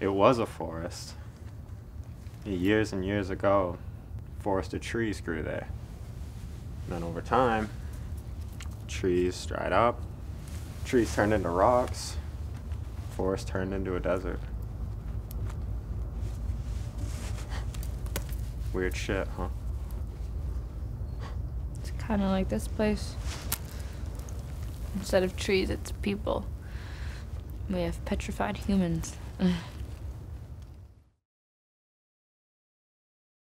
it was a forest. Years and years ago, forested trees grew there. And then over time, trees dried up, trees turned into rocks, forest turned into a desert. Weird shit, huh? It's kind of like this place. Instead of trees, it's people. We have petrified humans.